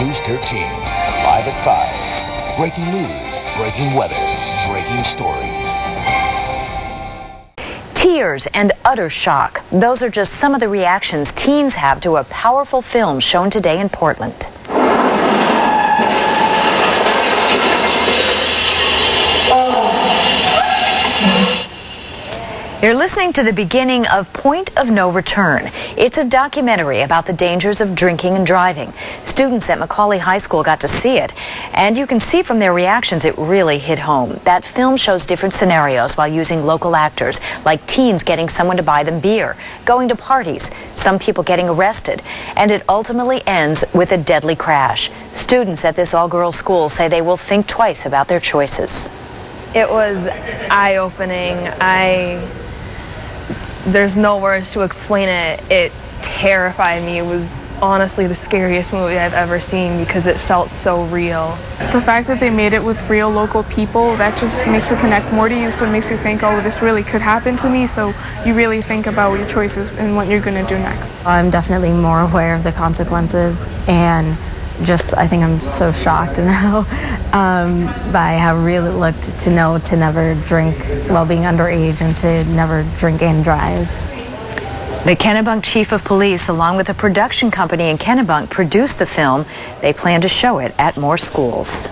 News 13, live at 5. Breaking news, breaking weather, breaking stories. Tears and utter shock. Those are just some of the reactions teens have to a powerful film shown today in Portland. You're listening to the beginning of Point of No Return. It's a documentary about the dangers of drinking and driving. Students at McAuley High School got to see it, and you can see from their reactions it really hit home. That film shows different scenarios while using local actors, like teens getting someone to buy them beer, going to parties, some people getting arrested, and it ultimately ends with a deadly crash. Students at this all-girls school say they will think twice about their choices. It was eye-opening. I there's no words to explain it. It terrified me. It was honestly the scariest movie I've ever seen because it felt so real. The fact that they made it with real local people, that just makes it connect more to you, so it makes you think, oh, this really could happen to me, so you really think about your choices and what you're going to do next. I'm definitely more aware of the consequences and just I think I'm so shocked now um, by how real it looked to know to never drink while being underage and to never drink and drive. The Kennebunk Chief of Police, along with a production company in Kennebunk, produced the film. They plan to show it at more schools.